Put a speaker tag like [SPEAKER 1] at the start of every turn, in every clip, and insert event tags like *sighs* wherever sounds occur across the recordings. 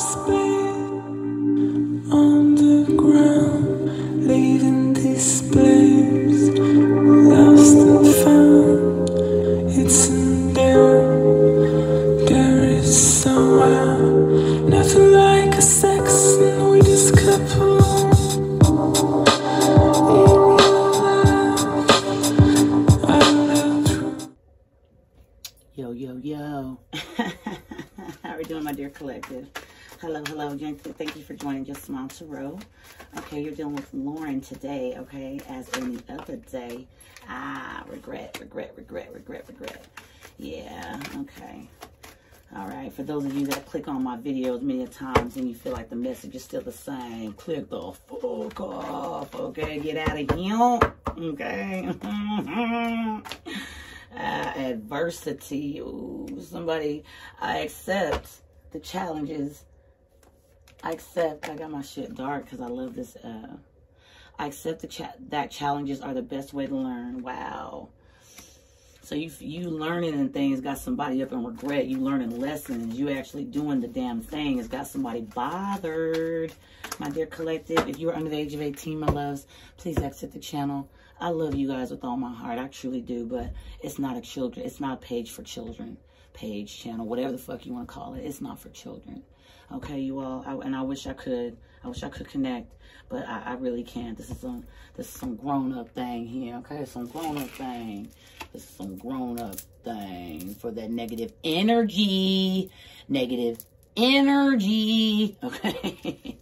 [SPEAKER 1] split
[SPEAKER 2] any other day. Ah, regret, regret, regret, regret, regret. Yeah, okay. All right, for those of you that click on my videos many times and you feel like the message is still the same, click the fuck off, okay? Get out of here, okay? *laughs* uh, adversity. Ooh, somebody, I accept the challenges. I accept, I got my shit dark because I love this. Uh, I accept the cha- that challenges are the best way to learn. Wow. So you you learning and things got somebody up in regret. You learning lessons. You actually doing the damn thing has got somebody bothered. My dear collective, if you are under the age of 18, my loves, please exit the channel. I love you guys with all my heart. I truly do, but it's not a children. It's not a page for children. Page, channel, whatever the fuck you want to call it. It's not for children. Okay, you all. I, and I wish I could. I wish I could connect, but I, I really can't. This is some this is some grown up thing here. Okay, some grown up thing. This is some grown up thing for that negative energy. Negative energy. *laughs* Okay.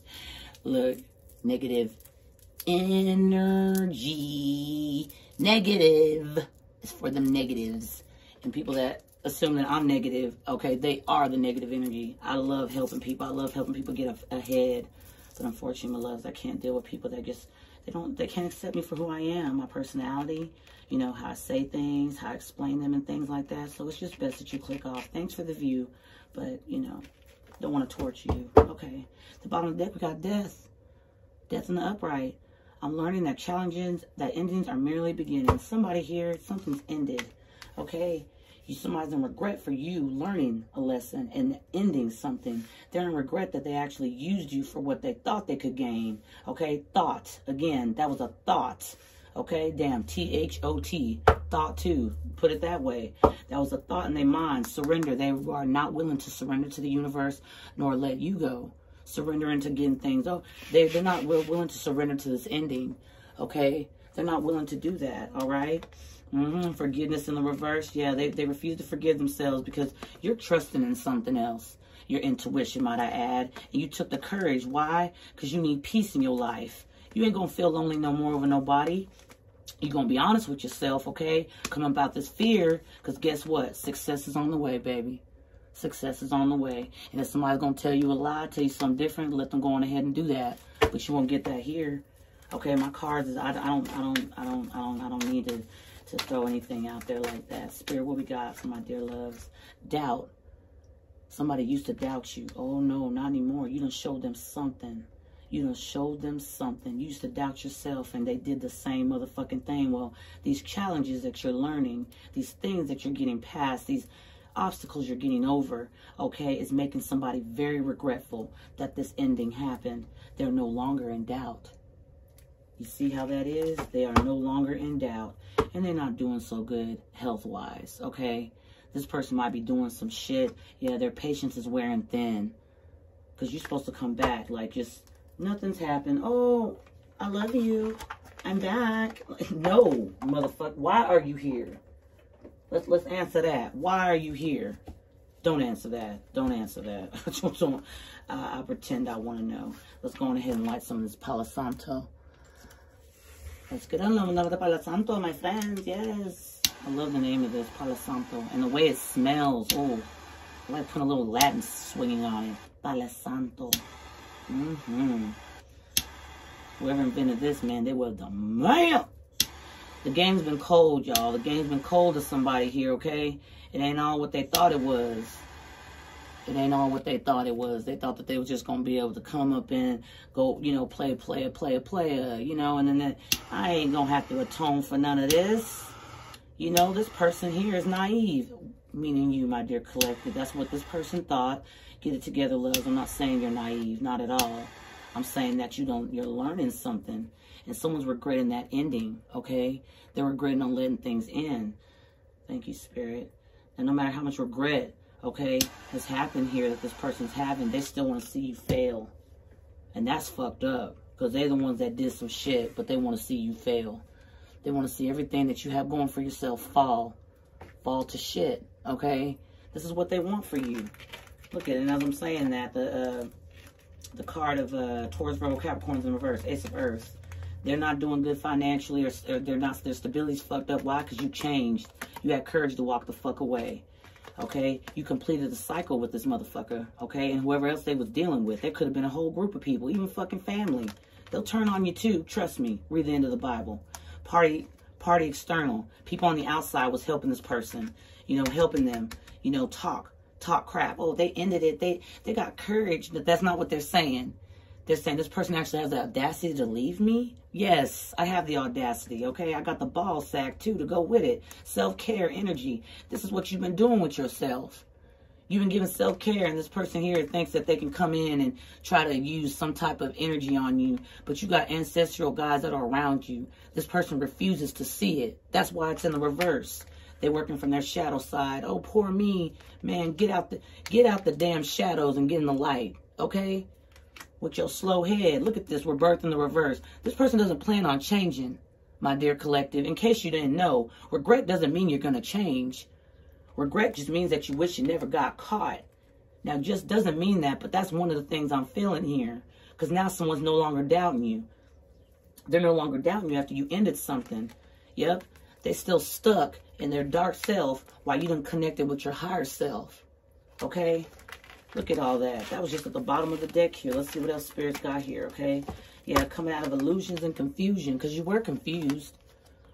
[SPEAKER 2] Look, negative energy. Negative is for them negatives. And people that assume that I'm negative, okay, they are the negative energy. I love helping people. I love helping people get ahead. But unfortunately, my loves, I can't deal with people that just they don't they can't accept me for who I am, my personality, you know, how I say things, how I explain them and things like that. So it's just best that you click off. Thanks for the view, but you know, don't want to torture you. Okay. The bottom of the deck we got death. Death in the upright. I'm learning that challenges, that endings are merely beginnings. Somebody here, something's ended. Okay? You somebody's in regret for you learning a lesson and ending something. They're in regret that they actually used you for what they thought they could gain. Okay? Thought. Again, that was a thought. Okay? Damn. T H O T. Thought too. Put it that way. That was a thought in their mind. Surrender. They are not willing to surrender to the universe nor let you go surrendering to getting things. Oh, they they're not willing to surrender to this ending. Okay, they're not willing to do that. All right. Mm-hmm. Forgiveness in the reverse. Yeah, they they refuse to forgive themselves because you're trusting in something else. Your intuition, might I add, and you took the courage. Why? Because you need peace in your life. You ain't gonna feel lonely no more over nobody. You're gonna be honest with yourself, okay? Come about this fear, because guess what? Success is on the way, baby success is on the way. And if somebody's gonna tell you a lie, tell you something different, let them go on ahead and do that. But you won't get that here. Okay, my cards is I, I don't I don't I don't I don't I don't need to to throw anything out there like that. Spirit, what we got for my dear loves? Doubt. Somebody used to doubt you. Oh no, not anymore. You done showed them something. You done showed them something. You used to doubt yourself and they did the same motherfucking thing. Well, these challenges that you're learning, these things that you're getting past, these obstacles you're getting over, okay, is making somebody very regretful that this ending happened. They're no longer in doubt. You see how that is? They are no longer in doubt. And they're not doing so good health-wise, okay? This person might be doing some shit. Yeah, their patience is wearing thin. Because you're supposed to come back. Like, just, nothing's happened. Oh, I love you. I'm back. *laughs* No, motherfucker. Why are you here? Let's let's answer that. Why are you here? Don't answer that. Don't answer that. *laughs* I, I pretend I want to know. Let's go on ahead and light some of this Palo Santo. Let's get on another Palo Santo, my friends. Yes. I love the name of this Palo Santo and the way it smells. Oh, I like putting a little Latin swinging on it. Palo Santo. Mm-hmm. Whoever invented this, man, they were the man. The game's been cold, y'all. The game's been cold to somebody here, okay? It ain't all what they thought it was. It ain't all what they thought it was. They thought that they were just gonna be able to come up and go, you know, play, play, play, play, you know, and then I ain't gonna have to atone for none of this. You know, this person here is naive. meaning you, my dear collective. That's what this person thought. Get it together, loves. I'm not saying you're naive, not at all. I'm saying that you don't, you're learning something, and someone's regretting that ending. Okay, they're regretting on letting things in. Thank you, Spirit. And no matter how much regret, okay, has happened here that this person's having, they still want to see you fail, and that's fucked up because they're the ones that did some shit, but they want to see you fail. They want to see everything that you have going for yourself fall, fall to shit. Okay, this is what they want for you. Look at it. And as I'm saying that, the uh, the card of uh, Taurus, Virgo, Capricorn is in reverse, Ace of Earth. They're not doing good financially, or, or they're not. Their stability's fucked up. Why? Because you changed. You had courage to walk the fuck away. Okay, you completed the cycle with this motherfucker. Okay, and whoever else they was dealing with, there could have been a whole group of people, even fucking family. They'll turn on you too. Trust me. Read the end of the Bible. Party, party external. People on the outside was helping this person. You know, helping them. You know, talk talk crap. Oh, they ended it. They they got courage. But that's not what they're saying. They're saying this person actually has the audacity to leave me. Yes, I have the audacity. Okay, I got the ball sack too to go with it. Self care, energy. This is what you've been doing with yourself. You've been giving self care, and this person here thinks that they can come in and try to use some type of energy on you. But you got ancestral guys that are around you. This person refuses to see it. That's why it's in the reverse. They're working from their shadow side. Oh, poor me. Man, get out the get out the damn shadows and get in the light. Okay? With your slow head. Look at this. We're birth in the reverse. This person doesn't plan on changing, my dear collective. In case you didn't know, regret doesn't mean you're gonna change. Regret just means that you wish you never got caught. Now, just doesn't mean that, but that's one of the things I'm feeling here. Because now someone's no longer doubting you. They're no longer doubting you after you ended something. Yep. They're still stuck in their dark self while you done connected with your higher self. Okay? Look at all that. That was just at the bottom of the deck here. Let's see what else Spirit's got here, okay? Yeah, coming out of illusions and confusion because you were confused.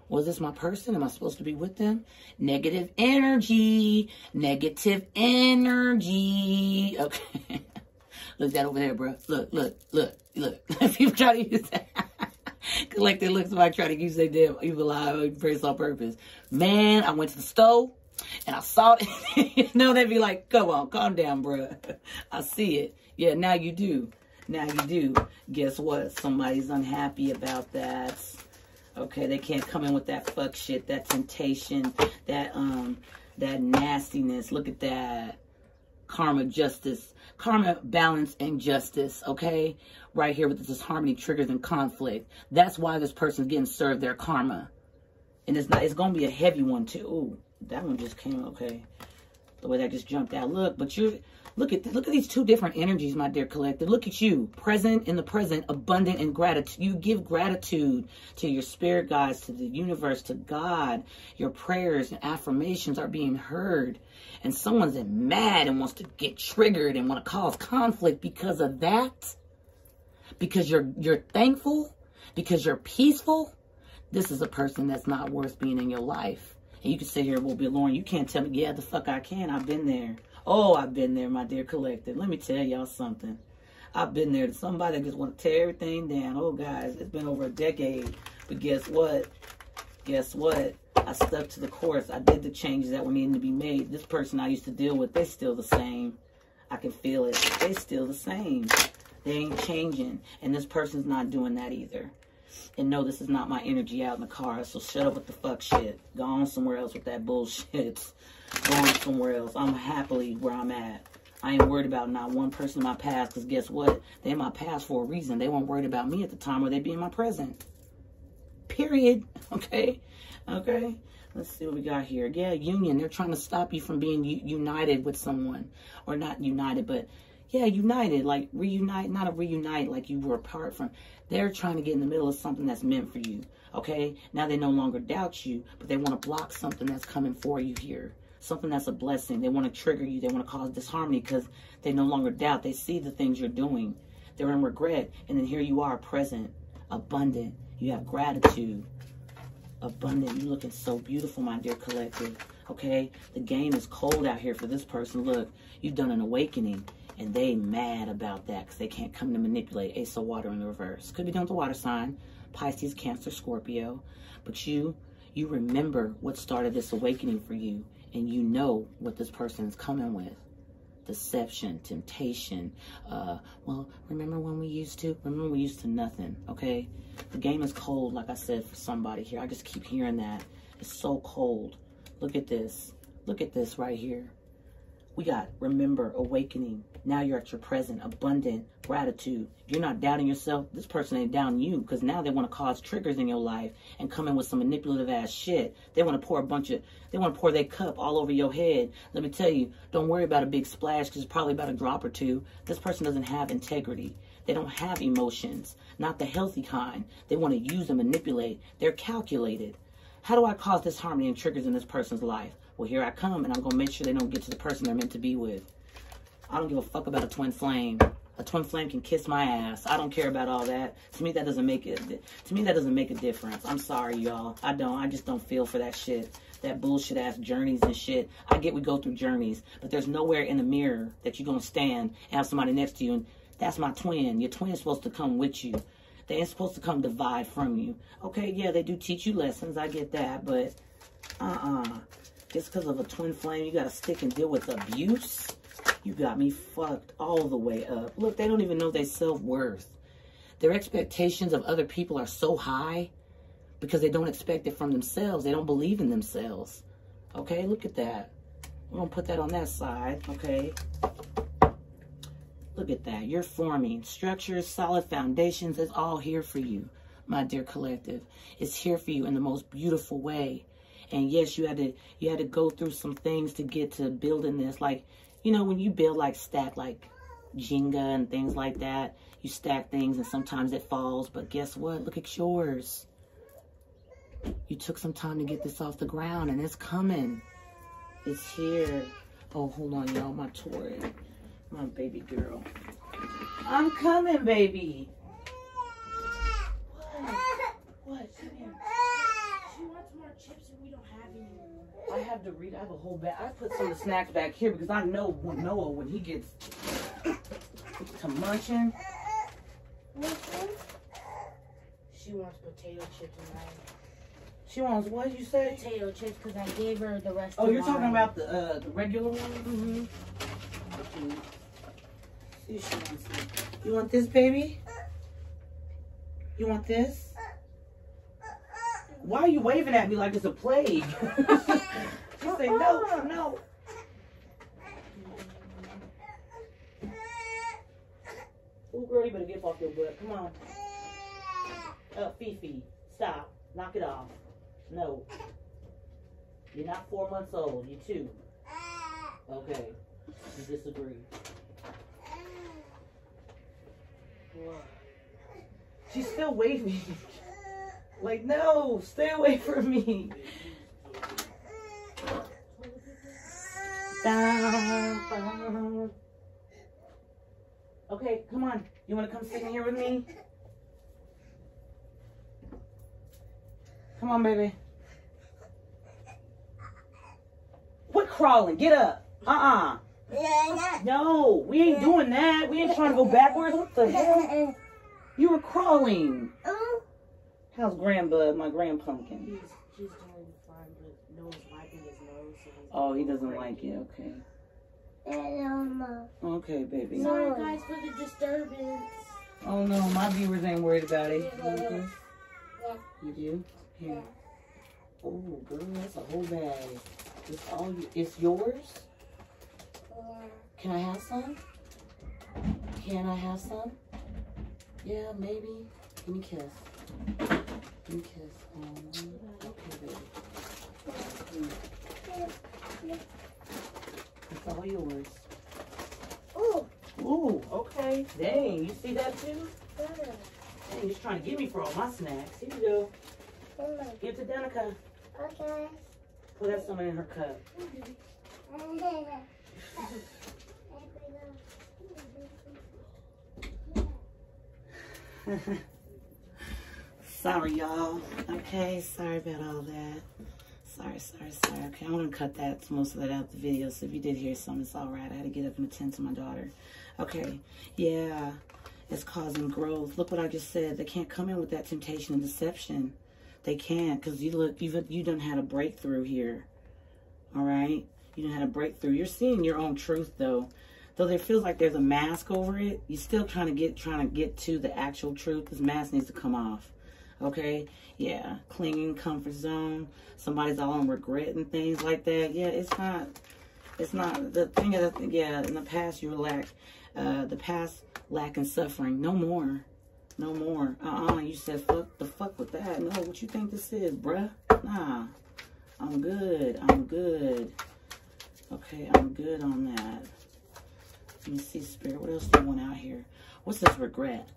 [SPEAKER 2] Was this my person? Am I supposed to be with them? Negative energy. Negative energy. Okay. *laughs* look that over there, bro. Look, look, look, look. *laughs* People try to use that. *laughs* Collected looks like trying to use their damn evil eye face on purpose. Man, I went to the stove and I saw it. *laughs* know, they'd be like, come on, calm down, bro. *laughs* I see it. Yeah, now you do. Now you do. Guess what? Somebody's unhappy about that. Okay, they can't come in with that fuck shit, that temptation, that um, that nastiness. Look at that. Karma, justice, karma, balance, and justice. Okay, right here with this harmony, triggers, and conflict. That's why this person's getting served their karma. And it's not, it's going to be a heavy one too. Ooh, that one just came, okay. The way that just jumped out. Look, but you're, look at, look at these two different energies, my dear collective. Look at you, present in the present, abundant in gratitude. You give gratitude to your spirit guides, to the universe, to God. Your prayers and affirmations are being heard. And someone's mad and wants to get triggered and want to cause conflict because of that because you're you're thankful, because you're peaceful, this is a person that's not worth being in your life. And you can sit here, well, be Lauren, you can't tell me, yeah, the fuck I can. I've been there. Oh, I've been there, my dear collective. Let me tell y'all something. I've been there. To somebody that just want to tear everything down. Oh, guys, it's been over a decade. But guess what? Guess what? I stuck to the course. I did the changes that were needing to be made. This person I used to deal with, they're still the same. I can feel it. They still the same. They ain't changing. And this person's not doing that either. And no, this is not my energy out in the car. So shut up with the fuck shit. Go on somewhere else with that bullshit. Go on somewhere else. I'm happily where I'm at. I ain't worried about not one person in my past. Because guess what? They in my past for a reason. They weren't worried about me at the time or they'd be in my present. Period. *laughs* Okay? Okay? Let's see what we got here. Yeah, union. They're trying to stop you from being united with someone. Or not united, but yeah, united, like reunite, not a reunite like you were apart from. They're trying to get in the middle of something that's meant for you. Okay? Now they no longer doubt you, but they want to block something that's coming for you here. Something that's a blessing. They want to trigger you. They want to cause disharmony because they no longer doubt. They see the things you're doing. They're in regret. And then here you are, present, abundant. You have gratitude. Abundant. You're looking so beautiful, my dear collective. Okay? The game is cold out here for this person. Look, you've done an awakening and they mad about that because they can't come to manipulate Ace of Water in the reverse. Could be done with the water sign, Pisces, Cancer, Scorpio. But you, you remember what started this awakening for you. and you know what this person is coming with deception, temptation. Uh, well, remember when we used to? Remember we used to nothing, okay? The game is cold, like I said, for somebody here. I just keep hearing that. It's so cold. Look at this. Look at this right here. We got remember, awakening. Now you're at your present, abundant, gratitude. You're not doubting yourself, this person ain't doubting you because now they want to cause triggers in your life and come in with some manipulative ass shit. They want to pour a bunch of, they want to pour their cup all over your head. Let me tell you, don't worry about a big splash because it's probably about a drop or two. This person doesn't have integrity. They don't have emotions, not the healthy kind. They want to use and manipulate. They're calculated. How do I cause disharmony and triggers in this person's life? Well, here I come, and I'm going to make sure they don't get to the person they're meant to be with. I don't give a fuck about a twin flame. A twin flame can kiss my ass. I don't care about all that. To me, that doesn't make it. To me, that doesn't make a difference. I'm sorry, y'all. I don't. I just don't feel for that shit. That bullshit ass journeys and shit. I get we go through journeys, but there's nowhere in the mirror that you're gonna stand and have somebody next to you and that's my twin. Your twin's supposed to come with you. They ain't supposed to come divide from you. Okay, yeah, they do teach you lessons. I get that, but uh-uh. Just because of a twin flame, you got to stick and deal with abuse? You got me fucked all the way up. Look, they don't even know their self-worth. Their expectations of other people are so high because they don't expect it from themselves. They don't believe in themselves. Okay, look at that. We're going to put that on that side, okay? Look at that. You're forming structures, solid foundations. It's all here for you, my dear collective. It's here for you in the most beautiful way. And yes, you had to you had to go through some things to get to building this. Like, you know, when you build like stack like Jenga and things like that, you stack things and sometimes it falls. But guess what? Look at yours. You took some time to get this off the ground and it's coming. It's here. Oh, hold on, y'all. My toy. My baby girl. I'm coming, baby. What? What? Come here.
[SPEAKER 3] She wants more chips and we don't have any.
[SPEAKER 2] I have to read. I have a whole bag. I put some of the snacks back here because I know when Noah, when he gets to munching,
[SPEAKER 3] She wants potato chips and I
[SPEAKER 2] she wants what you say?
[SPEAKER 3] potato chips because I gave her the rest.
[SPEAKER 2] Oh, you're talking about the uh, the regular one? Mm-hmm. See what she wants. You want this, baby? You want this? Why are you waving at me like it's a plague? *laughs* she say no, no. Oh, girl, you better get off your butt. Come on. Uh, Fifi, stop. Knock it off. No. You're not four months old. You're two. Okay. You disagree. She's still waving. *laughs* like, no, stay away from me. Okay, come on. You want to come sit in here with me? Come on, baby. Quit crawling. Get up. Uh-uh. No, we ain't doing that. We ain't trying to go backwards. What the hell? You were crawling. Oh. How's Grandbud, my grand pumpkin?
[SPEAKER 3] He's he's doing fine, but no one's wiping his nose. So
[SPEAKER 2] Oh, he doesn't like it. Okay. Okay, baby.
[SPEAKER 3] Sorry guys for the disturbance.
[SPEAKER 2] Oh no, my viewers ain't worried about it. Mhm. You do? Here. Oh, girl, that's a whole bag. It's all you. It's yours. Can I have some? Can I have some? Yeah, maybe. Give me a kiss. Give me kiss. Oh, okay, baby. Mm. It's all yours. Ooh, okay. Dang, you see that too? Dang, he's trying to get me for all my snacks. Here you go. Give it to Danica. Okay. Put that some in her cup. *laughs* sorry, y'all. Okay, sorry about all that. Sorry, sorry, sorry. Okay, I'm gonna cut that most of that out the video. So if you did hear something, it's all right. I had to get up and attend to my daughter. Okay, yeah, it's causing growth. Look what I just said. They can't come in with that temptation and deception. They can't because you look, you've you done had a breakthrough here. All right? You didn't have a breakthrough. You're seeing your own truth, though. Though there feels like there's a mask over it, you're still trying to get trying to get to the actual truth. This mask needs to come off. Okay? Yeah. Clinging, comfort zone. Somebody's all on regret and things like that. Yeah, it's not it's not the thing is yeah, in the past you lack uh the past lack and suffering. No more. No more. Uh-uh. You said fuck the fuck with that. No, what you think this is, bruh? Nah. I'm good. I'm good. Okay, I'm good on that. Let me see, Spirit. What else do you want out here? What's this regret?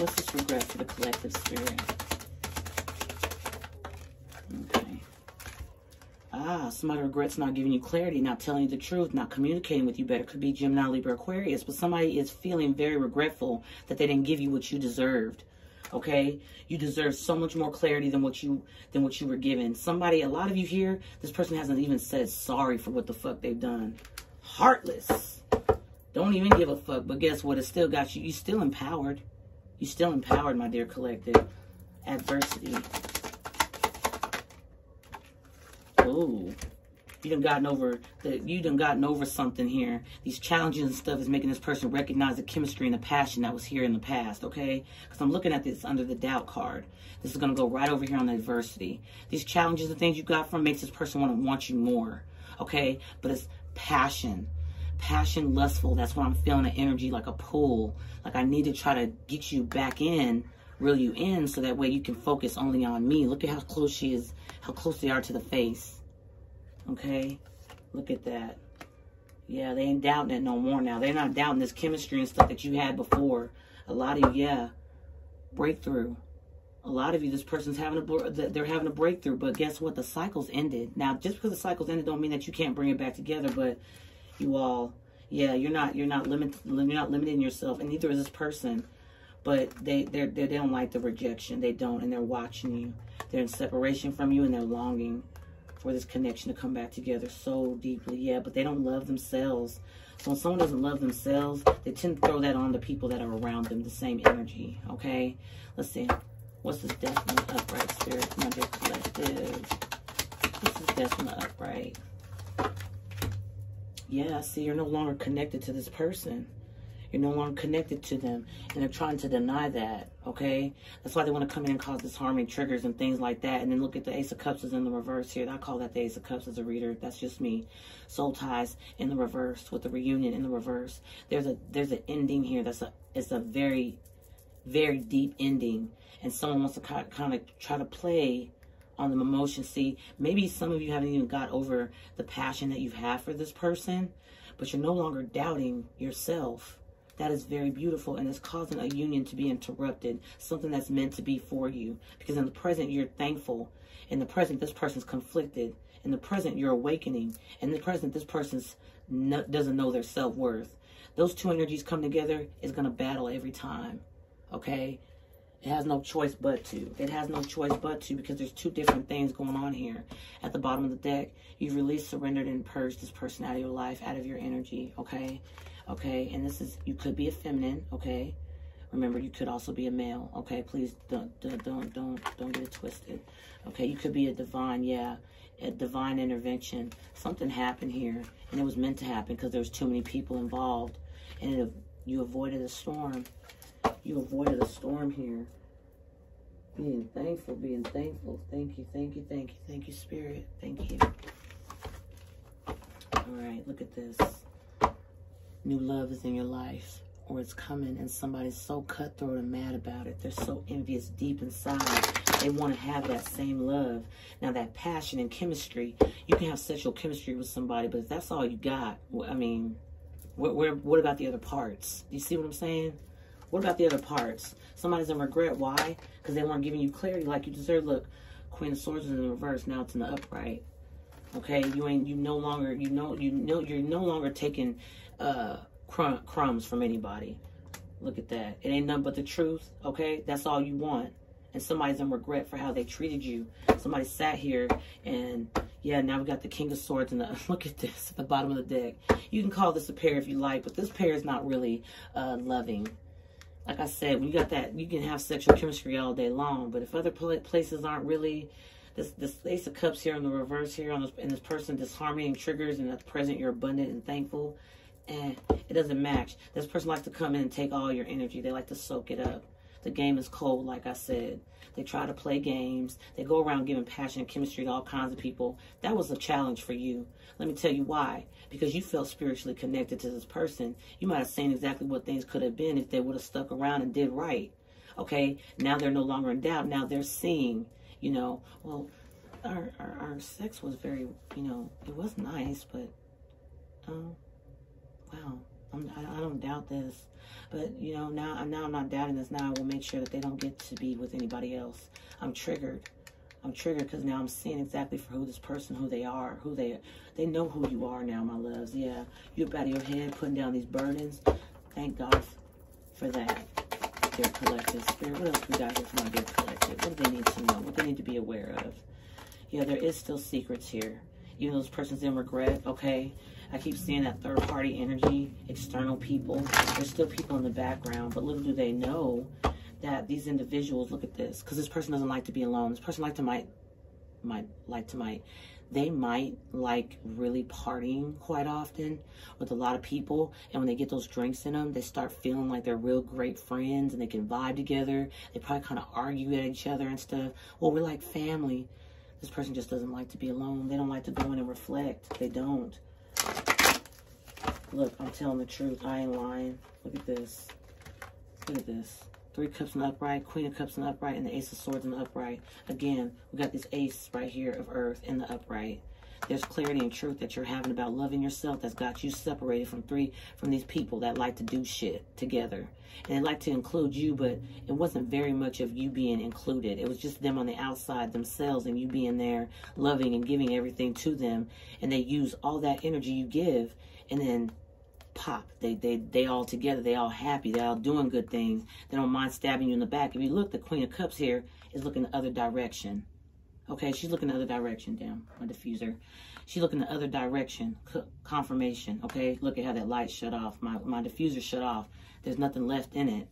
[SPEAKER 2] What's this regret for the collective spirit? Okay. Ah, somebody regrets not giving you clarity, not telling you the truth, not communicating with you better. Could be Gemini, Libra, Aquarius. But somebody is feeling very regretful that they didn't give you what you deserved okay you deserve so much more clarity than what you than what you were given somebody a lot of you here this person hasn't even said sorry for what the fuck they've done heartless don't even give a fuck but guess what it still got you you still empowered you still empowered my dear collective adversity oh you done gotten over the you done gotten over something here. These challenges and stuff is making this person recognize the chemistry and the passion that was here in the past, okay? Because I'm looking at this under the doubt card. This is gonna go right over here on the adversity. These challenges and things you got from makes this person want to want you more. Okay? But it's passion. Passion, lustful. That's what I'm feeling the energy like a pull. Like I need to try to get you back in, reel you in, so that way you can focus only on me. Look at how close she is, how close they are to the face. Okay? Look at that. Yeah, they ain't doubting it no more now. They're not doubting this chemistry and stuff that you had before. A lot of you, yeah, breakthrough. A lot of you, this person's having a they're having a breakthrough, but guess what? The cycle's ended. Now, just because the cycle's ended, don't mean that you can't bring it back together. But you all, yeah, you're not you're not limit you're not limiting yourself, and neither is this person. But they they they don't like the rejection. They don't, and they're watching you. They're in separation from you, and they're longing for this connection to come back together so deeply. Yeah, but they don't love themselves. So when someone doesn't love themselves, they tend to throw that on the people that are around them, the same energy, okay? Let's see. What's this the upright spirit? Dear collective. This is the upright. Yeah, see, you're no longer connected to this person. You're no longer connected to them. And they're trying to deny that, okay? That's why they want to come in and cause this disharmony triggers and things like that. And then look at the Ace of Cups is in the reverse here. I call that the Ace of Cups as a reader. That's just me. Soul ties in the reverse with the reunion in the reverse. There's a there's an ending here that's a it's a very very deep ending. And someone wants to kind of try to play on the emotion. See, maybe some of you haven't even got over the passion that you have for this person, but you're no longer doubting yourself that is very beautiful and it's causing a union to be interrupted, something that's meant to be for you. Because in the present, you're thankful. In the present, this person's conflicted. In the present, you're awakening. In the present, this person no, doesn't know their self-worth. Those two energies come together is going to battle every time. Okay? It has no choice but to. It has no choice but to because there's two different things going on here. At the bottom of the deck, you've released, surrendered, and purged this person out of your life, out of your energy, okay? okay? And this is, you could be a feminine, okay? Remember, you could also be a male, okay? Please don't, don't, don't, don't, don't get it twisted, okay? You could be a divine, yeah, a divine intervention. Something happened here, and it was meant to happen because there was too many people involved, and it, you avoided a storm. You avoided a storm here. Being thankful, being thankful. Thank you, thank you, thank you, thank you, Spirit. Thank you. All right, look at this new love is in your life or it's coming and somebody's so cutthroat and mad about it. They're so envious deep inside. They want to have that same love. Now, that passion and chemistry, you can have sexual chemistry with somebody, but if that's all you got, I mean, what, where, what about the other parts? You see what I'm saying? What about the other parts? Somebody's in regret. Why? Because they weren't giving you clarity like you deserve. Look, Queen of Swords is in the reverse. Now it's in the upright. Okay, you ain't you no longer you know you know you're no longer taking uh, crumb, crumbs from anybody. Look at that. It ain't nothing but the truth, okay? That's all you want. And somebody's in regret for how they treated you. Somebody sat here and, yeah, now we got the King of Swords. And *laughs* look at this at the bottom of the deck. You can call this a pair if you like, but this pair is not really uh, loving. Like I said, when you got that, you can have sexual chemistry all day long. But if other places aren't really this this Ace of Cups here in the reverse here on this in this person disharmony and triggers, and at the present you're abundant and thankful, and it doesn't match. This person likes to come in and take all your energy. They like to soak it up. The game is cold, like I said. They try to play games. They go around giving passion and chemistry to all kinds of people. That was a challenge for you. Let me tell you why. Because you felt spiritually connected to this person. You might have seen exactly what things could have been if they would have stuck around and did right. Okay, now they're no longer in doubt. Now they're seeing, you know, well, our, our, our sex was very, you know, it was nice, but, um, wow, I'm, I, I don't doubt this. But you know, now now I'm not doubting this. Now I will make sure that they don't get to be with anybody else. I'm triggered. I'm triggered because now I'm seeing exactly for who this person, who they are, who they they know who you are now, my loves. Yeah, you're out of your head putting down these burdens. Thank God for that. Dear collective spirit. What else we got here for my dear collective? What do they need to know? What do they need to be aware of? Yeah, there is still secrets here. Even though this person's in regret, okay? I keep seeing that third party energy, external people. There's still people in the background, but little do they know that these individuals, look at this, because this person doesn't like to be alone. This person like to might, might, like to might, they might like really partying quite often with a lot of people. And when they get those drinks in them, they start feeling like they're real great friends and they can vibe together. They probably kind of argue at each other and stuff. Well, we're like family. This person just doesn't like to be alone. They don't like to go in and reflect. They don't. Look, I'm telling the truth. I ain't lying. Look at this. Look at this. Three cups in upright, queen of cups in upright, and the ace of swords in the upright. Again, we got this ace right here of earth in the upright. There's clarity and truth that you're having about loving yourself that's got you separated from three from these people that like to do shit together. And they like to include you, but it wasn't very much of you being included. It was just them on the outside themselves and you being there loving and giving everything to them. And they use all that energy you give and then pop. They they they all together. They all happy. They all doing good things. They don't mind stabbing you in the back. If you look, the Queen of Cups here is looking the other direction. Okay, she's looking the other direction. Damn, my diffuser. She's looking the other direction. Confirmation. Okay, look at how that light shut off. My my diffuser shut off. There's nothing left in it.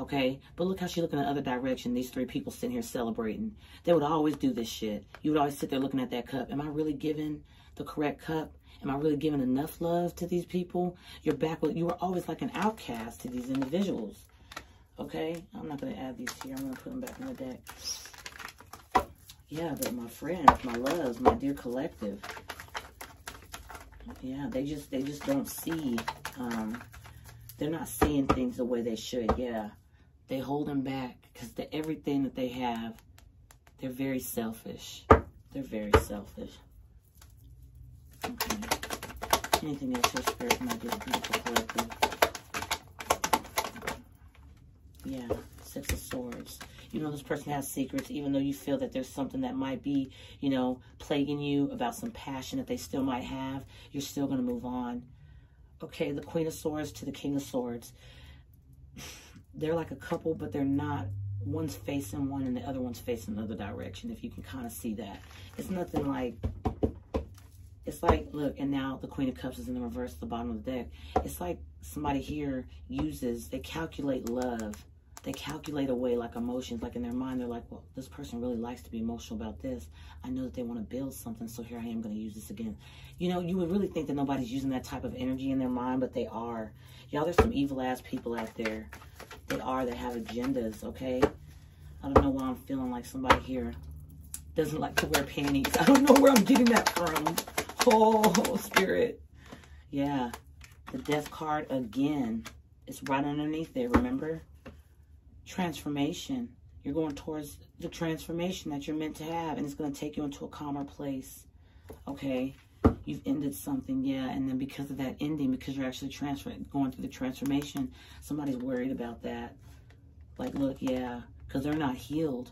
[SPEAKER 2] Okay, but look how she's looking the other direction. These three people sitting here celebrating. They would always do this shit. You would always sit there looking at that cup. Am I really giving the correct cup? Am I really giving enough love to these people? You're back with, you were always like an outcast to these individuals. Okay? I'm not going to add these here. I'm going to put them back in the deck. Yeah, but my friends, my loves, my dear collective. Yeah, they just, they just don't see, um, they're not seeing things the way they should. Yeah. They hold them back because the, everything that they have, they're very selfish. They're very selfish. Okay. Anything else your spirit might just beautiful collective? Yeah, Six of Swords. You know this person has secrets, even though you feel that there's something that might be, you know, plaguing you about some passion that they still might have. You're still going to move on. Okay, the Queen of Swords to the King of Swords. *sighs* They're like a couple, but they're not. One's facing one and the other one's facing another direction, if you can kind of see that. It's nothing like it's like, look, and now the Queen of Cups is in the reverse at the bottom of the deck. It's like somebody here uses, they calculate love. They calculate away like emotions, like in their mind, they're like, well, this person really likes to be emotional about this. I know that they want to build something, so here I am going to use this again. You know, you would really think that nobody's using that type of energy in their mind, but they are. Y'all, there's some evil ass people out there. They are, they have agendas, okay? I don't know why I'm feeling like somebody here doesn't like to wear panties. I don't know where I'm getting that from. Oh, spirit. Yeah. The death card again. It's right underneath there, remember? Transformation. You're going towards the transformation that you're meant to have. And it's going to take you into a calmer place. Okay? You've ended something, yeah. And then because of that ending, because you're actually transferring, going through the transformation, somebody's worried about that. Like, look, yeah. Because they're not healed.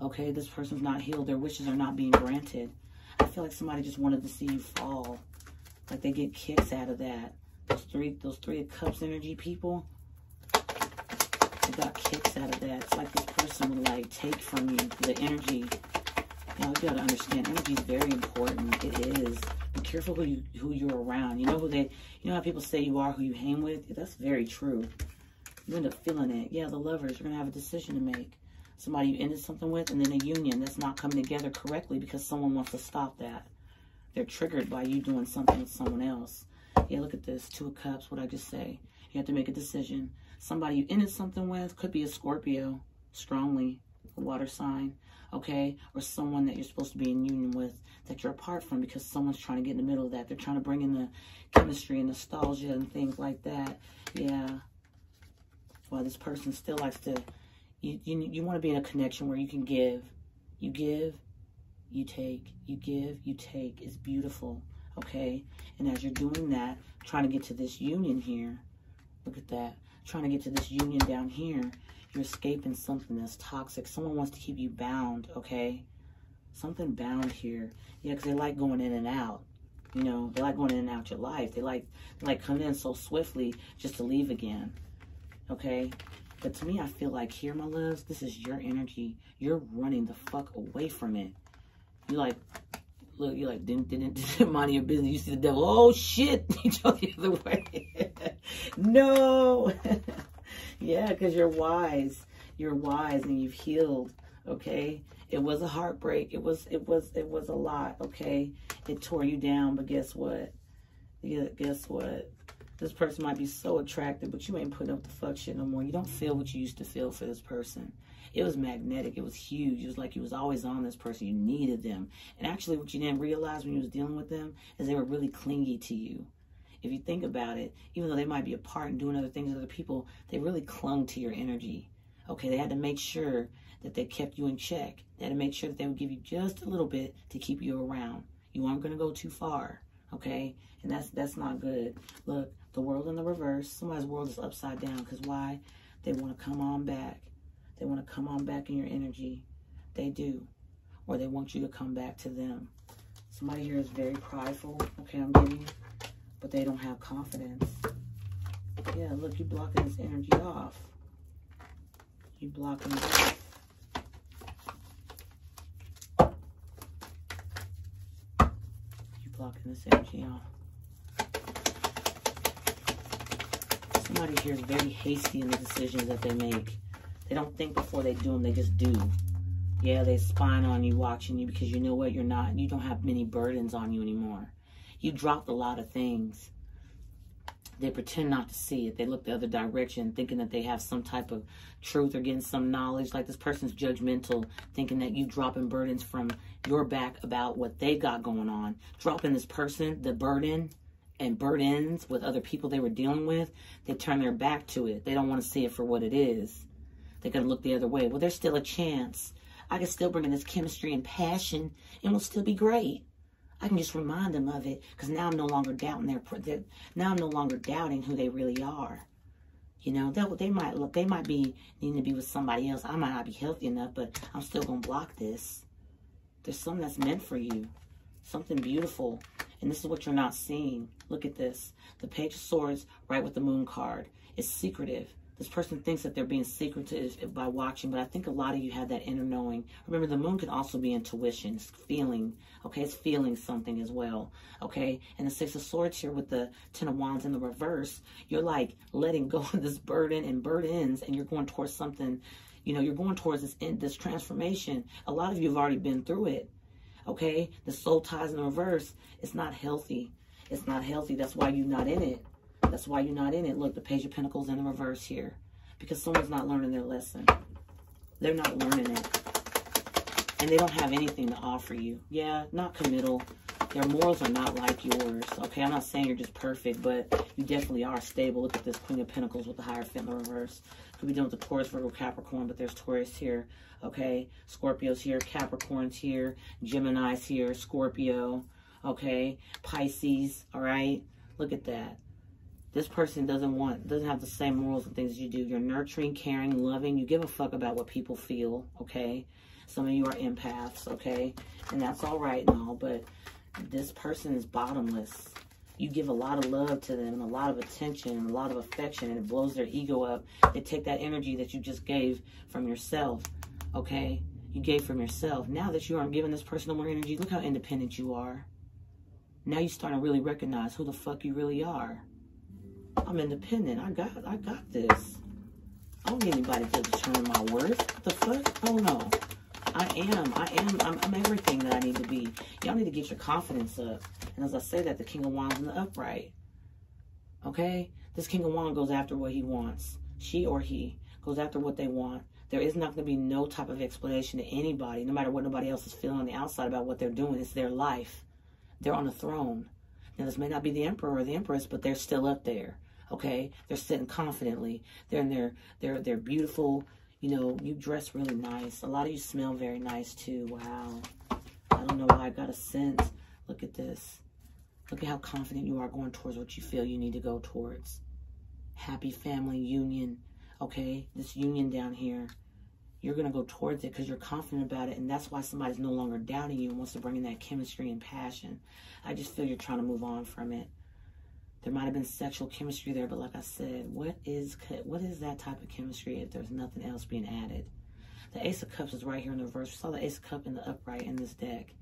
[SPEAKER 2] Okay? This person's not healed. Their wishes are not being granted. I feel like somebody just wanted to see you fall. Like they get kicks out of that. Those three, those three of cups energy people, got kicks out of that. It's like this person would like take from you the energy. Know, you gotta understand energy is very important. It is. Be careful who you who you're around. You know who they you know how people say you are who you hang with? That's very true. You end up feeling it. Yeah, the lovers, you're gonna have a decision to make. somebody you ended something with, and then a union that's not coming together correctly because someone wants to stop that. They're triggered by you doing something with someone else. Yeah, look at this. Two of Cups, what I just say. You have to make a decision. Somebody you ended something with could be a Scorpio, strongly, a water sign, okay? Or someone that you're supposed to be in union with that you're apart from because someone's trying to get in the middle of that. They're trying to bring in the chemistry and nostalgia and things like that. Yeah. Well, this person still likes to, you, you, you want to be in a connection where you can give. You give, you take. You give, you take. It's beautiful, okay? And as you're doing that, trying to get to this union here, look at that. Trying to get to this union down here, you're escaping something that's toxic. Someone wants to keep you bound, okay? Something bound here. Yeah, because they like going in and out. You know, they like going in and out your life. They like, they like coming in so swiftly just to leave again, okay? But to me, I feel like here, my loves, this is your energy. You're running the fuck away from it. You like, look, you're like, didn't, *laughs* didn't, mind your business. You see the devil, oh shit, *laughs* you go the other way. *laughs* no. yeah, because you're wise. You're wise and you've healed, okay? It was a heartbreak. It was, it was, it was a lot, okay? It tore you down, but guess what? Yeah, guess what? This person might be so attractive, but you ain't putting up the fuck shit no more. You don't feel what you used to feel for this person. It was magnetic. It was huge. It was like you was always on this person. You needed them. And actually what you didn't realize when you was dealing with them is they were really clingy to you. If you think about it, even though they might be apart and doing other things with other people, they really clung to your energy. Okay, they had to make sure that they kept you in check. They had to make sure that they would give you just a little bit to keep you around. You aren't going to go too far. Okay, and that's that's not good. Look, the world in the reverse. Somebody's world is upside down because why? They want to come on back. They want to come on back in your energy. They do. Or they want you to come back to them. Somebody here is very prideful. Okay, I'm giving. But they don't have confidence. Yeah, look, you're blocking this energy off. You blocking it off. You blocking this energy off. Somebody here is very hasty in the decisions that they make. They don't think before they do them, they just do. Yeah, they spying on you, watching you, because you know what? You're not, you don't have many burdens on you anymore. You dropped a lot of things. They pretend not to see it. They look the other direction, thinking that they have some type of truth or getting some knowledge. Like this person's judgmental, thinking that you dropping burdens from your back about what they got going on. Dropping this person, the burden, and burdens with other people they were dealing with, they turn their back to it. They don't want to see it for what it is. They're going to look the other way. Well, there's still a chance. I can still bring in this chemistry and passion, and we'll still be great. I can just remind them of it because now I'm no longer doubting their. Now I'm no longer doubting who they really are. You know, that they might look. They might be needing to be with somebody else. I might not be healthy enough, but I'm still gonna block this. There's something that's meant for you, something beautiful, and this is what you're not seeing. Look at this. The Page of Swords, right with the Moon card. It's secretive. This person thinks that they're being secretive by watching, but I think a lot of you have that inner knowing. Remember, the moon can also be intuition, it's feeling, okay? It's feeling something as well, okay? And the Six of Swords here with the Ten of Wands in the reverse, you're like letting go of this burden and burdens, and you're going towards something, you know, you're going towards this, end, this transformation. A lot of you have already been through it, okay? The soul ties in the reverse, it's not healthy. It's not healthy. That's why you're not in it. That's why you're not in it. Look, the Page of Pentacles in the reverse here. Because someone's not learning their lesson. They're not learning it. And they don't have anything to offer you. Yeah, not committal. Their morals are not like yours. Okay, I'm not saying you're just perfect, but you definitely are stable. Look at this Queen of Pentacles with the Hierophant in the reverse. Could be dealing with the Taurus, Virgo, Capricorn, but there's Taurus here. Okay, Scorpio's here, Capricorn's here, Gemini's here, Scorpio. Okay, Pisces, all right? Look at that. This person doesn't want, doesn't have the same morals and things you do. You're nurturing, caring, loving. You give a fuck about what people feel, okay? Some of you are empaths, okay? And that's all right and all, but this person is bottomless. You give a lot of love to them and a lot of attention and a lot of affection and it blows their ego up. They take that energy that you just gave from yourself, okay? You gave from yourself. Now that you aren't giving this person more energy, look how independent you are. Now you start to really recognize who the fuck you really are. I'm independent. I got I got this. I don't need anybody to determine my worth. What the fuck? Oh no. I am. I am. I'm, I'm, everything that I need to be. Y'all need to get your confidence up. And as I say that, the King of Wands in the upright. Okay? This King of Wands goes after what he wants. She or he goes after what they want. There is not going to be no type of explanation to anybody, no matter what nobody else is feeling on the outside about what they're doing. It's their life. They're on a throne. Now, this may not be the emperor or the empress, but they're still up there. Okay, they're sitting confidently. They're in their they're they're beautiful. You know, you dress really nice. A lot of you smell very nice too. Wow. I don't know why I got a sense. Look at this. Look at how confident you are going towards what you feel you need to go towards. Happy family union. Okay, this union down here you're going to go towards it because you're confident about it. And that's why somebody's no longer doubting you and wants to bring in that chemistry and passion. I just feel you're trying to move on from it. There might have been sexual chemistry there, but like I said, what is what is that type of chemistry if there's nothing else being added? The Ace of Cups is right here in the reverse. We saw the Ace of Cup in the upright in this deck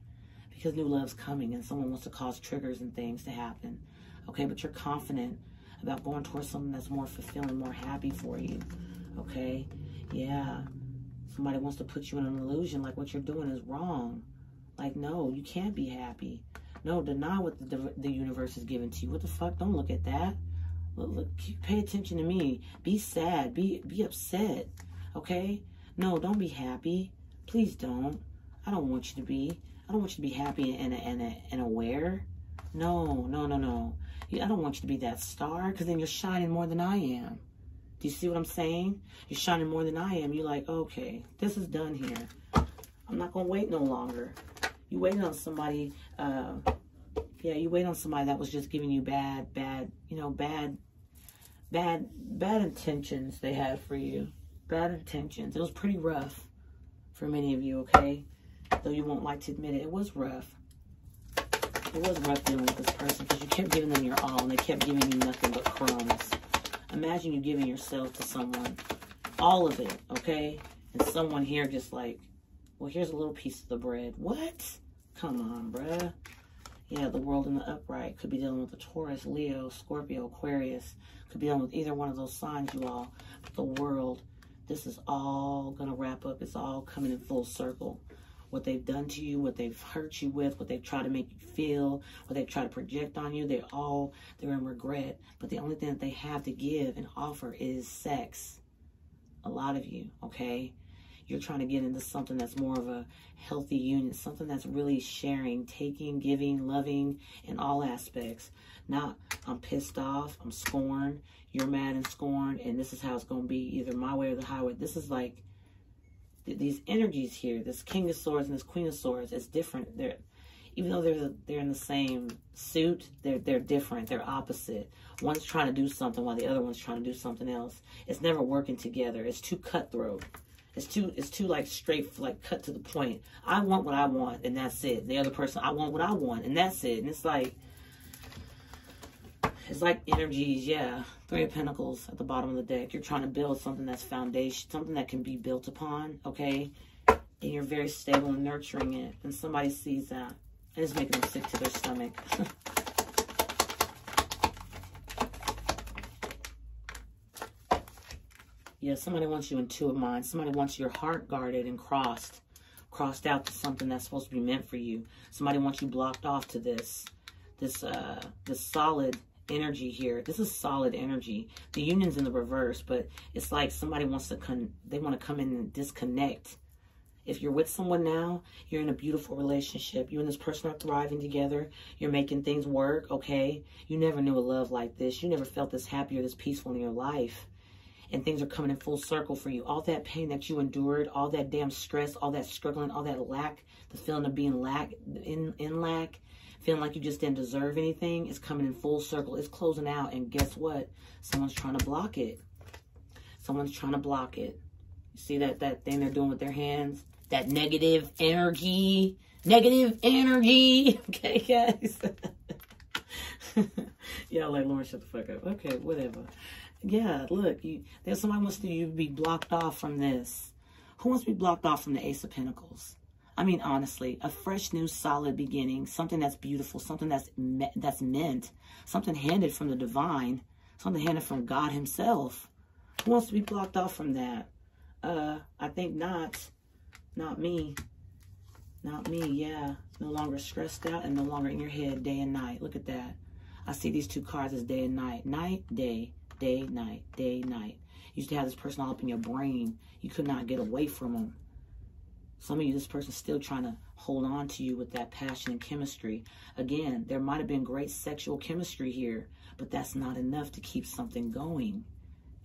[SPEAKER 2] because new love's coming and someone wants to cause triggers and things to happen. Okay, but you're confident about going towards something that's more fulfilling, more happy for you. Okay, yeah. Somebody wants to put you in an illusion like what you're doing is wrong. Like, no, you can't be happy. No, deny what the, the universe is giving to you. What the fuck? Don't look at that. Look, look, pay attention to me. Be sad. Be be upset. Okay? No, don't be happy. Please don't. I don't want you to be. I don't want you to be happy and and and aware. No, no, no, no. I don't want you to be that star because then you're shining more than I am. Do you see what I'm saying? You're shining more than I am. You're like, okay, this is done here. I'm not going to wait no longer. You waited on somebody, uh, yeah, you wait on somebody that was just giving you bad, bad, you know, bad, bad, bad intentions they had for you. Bad intentions. It was pretty rough for many of you, okay? Though you won't like to admit it, it was rough. It was rough dealing with this person because you kept giving them your all and they kept giving you nothing but crumbs. Imagine you giving yourself to someone, all of it, okay? And someone here just like, well, here's a little piece of the bread. What? Come on, bruh. Yeah, the world in the upright could be dealing with a Taurus, Leo, Scorpio, Aquarius. Could be dealing with either one of those signs, you all. But the world, this is all going to wrap up. It's all coming in full circle what they've done to you, what they've hurt you with, what they've tried to make you feel, what they've tried to project on you. They're all, they're in regret. But the only thing that they have to give and offer is sex. A lot of you, okay? You're trying to get into something that's more of a healthy union, something that's really sharing, taking, giving, loving in all aspects. Not, I'm pissed off, I'm scorned, you're mad and scorned, and this is how it's going to be either my way or the highway. This is like these energies here, this King of Swords and this Queen of Swords, is different. They're even though they're they're in the same suit, they're they're different. They're opposite. One's trying to do something while the other one's trying to do something else. It's never working together. It's too cutthroat. It's too it's too like straight like cut to the point. I want what I want and that's it. The other person I want what I want and that's it. And it's like it's like energies, yeah. Three of Pentacles at the bottom of the deck. You're trying to build something that's foundation, something that can be built upon, okay? And you're very stable and nurturing it. And somebody sees that. And it's making them sick to their stomach. *laughs* yeah, somebody wants you in two of mine. Somebody wants your heart guarded and crossed. Crossed out to something that's supposed to be meant for you. Somebody wants you blocked off to this. This, uh, this solid energy here. This is solid energy. The union's in the reverse, but it's like somebody wants to come, they want to come in and disconnect. If you're with someone now, you're in a beautiful relationship. You and this person are thriving together. You're making things work, okay? You never knew a love like this. You never felt this happy or this peaceful in your life. And things are coming in full circle for you. All that pain that you endured, all that damn stress, all that struggling, all that lack, the feeling of being lack in, in lack, feeling like you just didn't deserve anything, it's coming in full circle. It's closing out. And guess what? Someone's trying to block it. Someone's trying to block it. You see that, that thing they're doing with their hands? That negative energy. Negative energy. *laughs* Okay, guys. *laughs* yeah, like Lauren, shut the fuck up. Okay, whatever. Yeah, look, you, there's somebody wants to you be blocked off from this. Who wants to be blocked off from the Ace of Pentacles? I mean, honestly, a fresh, new, solid beginning, something that's beautiful, something that's me that's meant, something handed from the divine, something handed from God himself. Who wants to be blocked off from that? Uh, I think not. Not me. Not me, yeah. No longer stressed out and no longer in your head day and night. Look at that. I see these two cards as day and night. Night, day, day, night, day, night. You used to have this person all up in your brain. You could not get away from them. Some of you, this person's still trying to hold on to you with that passion and chemistry. Again, there might have been great sexual chemistry here, but that's not enough to keep something going.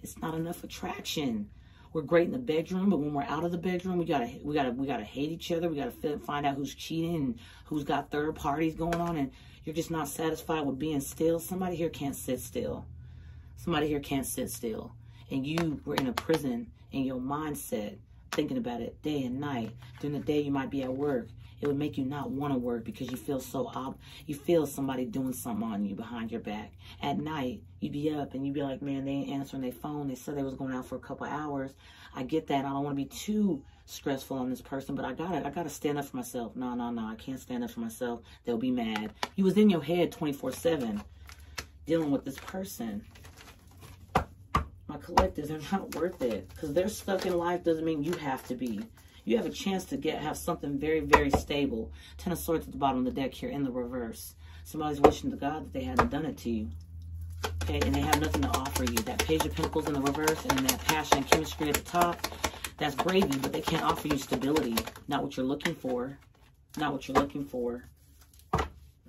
[SPEAKER 2] It's not enough attraction. We're great in the bedroom, but when we're out of the bedroom, we gotta we gotta we gotta hate each other. We gotta find out who's cheating and who's got third parties going on, and you're just not satisfied with being still. Somebody here can't sit still. Somebody here can't sit still, and you were in a prison in your mindset, thinking about it day and night. During the day, you might be at work it would make you not want to work because you feel so ob you feel somebody doing something on you behind your back. At night, you'd be up and you'd be like, man, they ain't answering their phone. They said they was going out for a couple hours. I get that. I don't want to be too stressful on this person, but I gotta I gotta stand up for myself. No, no, no, I can't stand up for myself. They'll be mad. You was in your head 24-7 dealing with this person. My collectives are not worth it. Because they're stuck in life doesn't mean you have to be you have a chance to get have something very, very stable. Ten of Swords at the bottom of the deck here in the reverse. Somebody's wishing to God that they hadn't done it to you. Okay, and they have nothing to offer you. That Page of Pentacles in the reverse and that passion and chemistry at the top, that's gravy, but they can't offer you stability. Not what you're looking for. Not what you're looking for.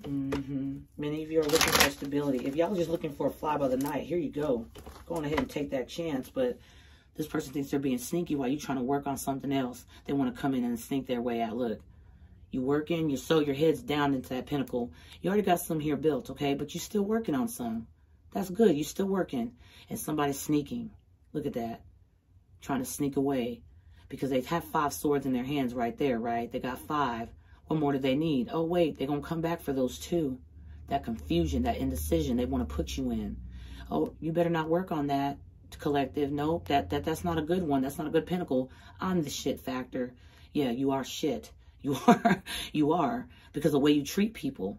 [SPEAKER 2] Mm -hmm. Many of you are looking for stability. If y'all just looking for a fly by the night, here you go. Go on ahead and take that chance, but this person thinks they're being sneaky while you're trying to work on something else. They want to come in and sneak their way out. Look, you working, you sew your heads down into that pentacle. You already got some here built, okay? But you're still working on some. That's good. You're still working. And somebody's sneaking. Look at that. Trying to sneak away. Because they have five swords in their hands right there, right? They got five. What more do they need? Oh, wait. They're going to come back for those two. That confusion, that indecision they want to put you in. Oh, you better not work on that collective. Nope, that, that that's not a good one. That's not a good pentacle. I'm the shit factor. Yeah, you are shit. *laughs* You are, you are, because the way you treat people.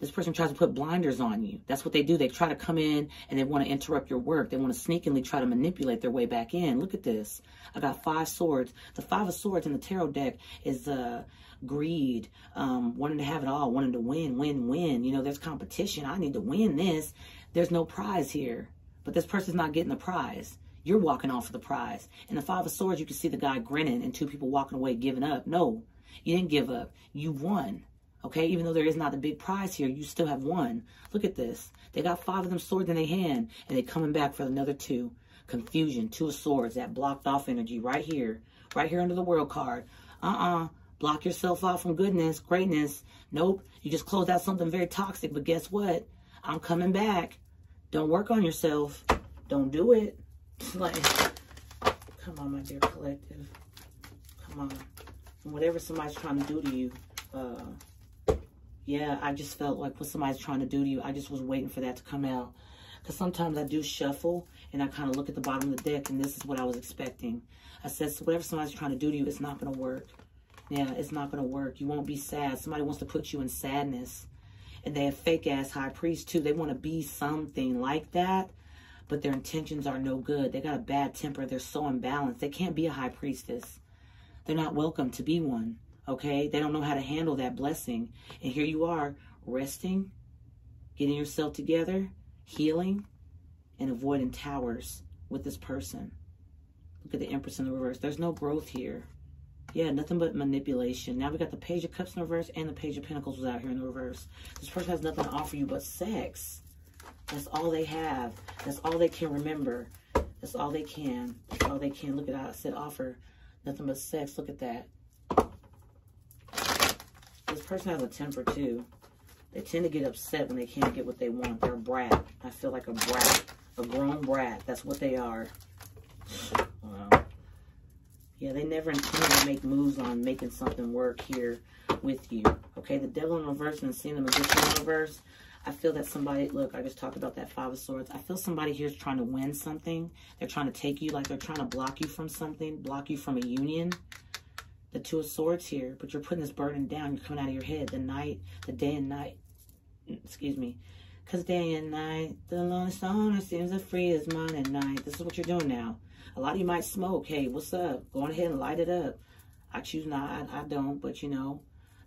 [SPEAKER 2] This person tries to put blinders on you. That's what they do. They try to come in and they want to interrupt your work. They want to sneakily try to manipulate their way back in. Look at this. I got five swords. The five of swords in the tarot deck is uh, greed, um, wanting to have it all, wanting to win, win, win. You know, there's competition. I need to win this. There's no prize here. But this person's not getting the prize. You're walking off of the prize. In the Five of Swords, you can see the guy grinning and two people walking away giving up. No, you didn't give up. You won. Okay, even though there is not a big prize here, you still have won. Look at this. They got five of them swords in their hand, and they're coming back for another two. Confusion, two of swords, that blocked off energy right here. Right here under the world card. Uh-uh. Block yourself off from goodness, greatness. Nope. You just closed out something very toxic, but guess what? I'm coming back. Don't work on yourself. Don't do it. *laughs* Like, come on, my dear collective. Come on. whatever somebody's trying to do to you, uh, yeah, I just felt like what somebody's trying to do to you, I just was waiting for that to come out. Because sometimes I do shuffle and I kind of look at the bottom of the deck and this is what I was expecting. I said, so whatever somebody's trying to do to you, it's not going to work. Yeah, it's not going to work. You won't be sad. Somebody wants to put you in sadness and they have fake ass high priests too. They want to be something like that, but their intentions are no good. They got a bad temper. They're so imbalanced. They can't be a high priestess. They're not welcome to be one. Okay? They don't know how to handle that blessing. And here you are, resting, getting yourself together, healing, and avoiding towers with this person. Look at the Empress in the reverse. There's no growth here. Yeah, nothing but manipulation. Now we got the Page of Cups in reverse and the Page of Pentacles was out here in the reverse. This person has nothing to offer you but sex. That's all they have. That's all they can remember. That's all they can. That's all they can. Look at that. I said offer nothing but sex. Look at that. This person has a temper too. They tend to get upset when they can't get what they want. They're a brat. I feel like a brat. A grown brat. That's what they are. Yeah, they never intend to make moves on making something work here with you. Okay, the devil in reverse and seeing the magician in reverse. I feel that somebody, look, I just talked about that five of swords. I feel somebody here is trying to win something. They're trying to take you, like they're trying to block you from something, block you from a union. The two of swords here, but you're putting this burden down. You're coming out of your head. The night, the day and night, excuse me, Cause day and night, the lonely stoner seems as free as mine at night. This is what you're doing now. A lot of you might smoke. Hey, what's up? Go on ahead and light it up. I choose not. I, I don't, but you know,